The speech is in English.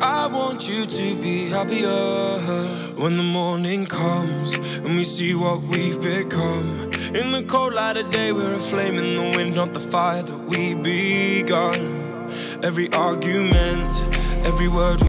I want you to be happier when the morning comes and we see what we've become. In the cold light of day, we're a flame in the wind, not the fire that we begun. Every argument, every word.